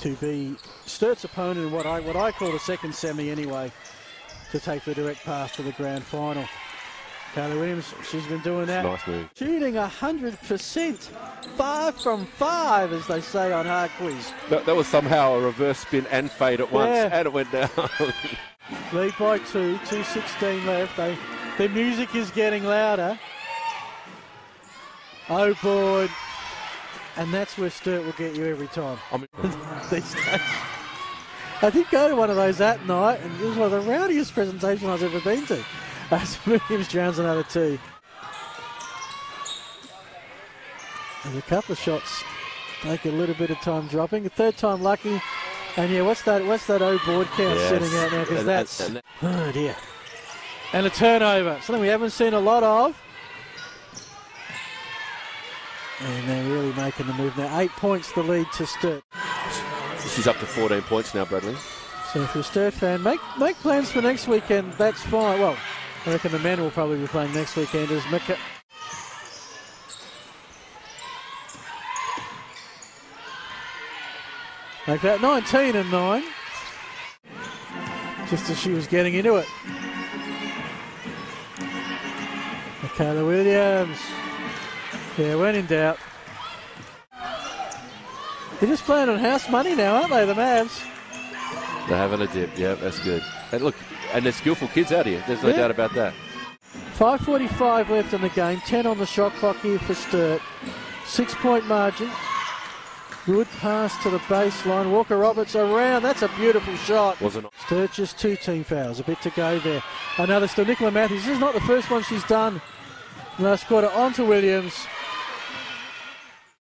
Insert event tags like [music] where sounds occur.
to be Sturt's opponent in what I what I call the second semi anyway, to take the direct path to the grand final. Kayla Williams, she's been doing that. Nice move. Shooting 100%. Five from five, as they say on Hard Quiz. That, that was somehow a reverse spin and fade at once, Yeah. and it went down. [laughs] Lead by two, 2.16 left. They, the music is getting louder. Oh, boy. And that's where Sturt will get you every time. I mean, [laughs] these days. I did go to one of those that night, and it was one of the rowdiest presentations I've ever been to. [laughs] As Williams drowns another two. There's a couple of shots take a little bit of time dropping. A third time lucky. And yeah, what's that? What's that O board count Yes. sitting out now? Because that's and- oh dear. And a turnover, something we haven't seen a lot of. And they're really making the move now. Eight points the lead to Sturt. she's up to 14 points now, Bradley. So if you're a Sturt fan, make make plans for next weekend. That's fine. Well, I reckon the men will probably be playing next weekend as Mika. Like that, 19 and 9. Just as she was getting into it. Mikayla Williams. Yeah, when in doubt. They're just playing on house money now, aren't they, the Mavs? They're having a dip. Yeah, that's good. And look, and they're skillful kids out here. There's no Yeah. doubt about that. 5.45 left in the game, 10 on the shot clock here for Sturt. Six point margin. Good pass to the baseline. Walker Roberts around. That's a beautiful shot. Wasn't Sturt just two team fouls. A bit to go there. Another still. Nicola Matthews. This is not the first one she's done last quarter. On to Williams.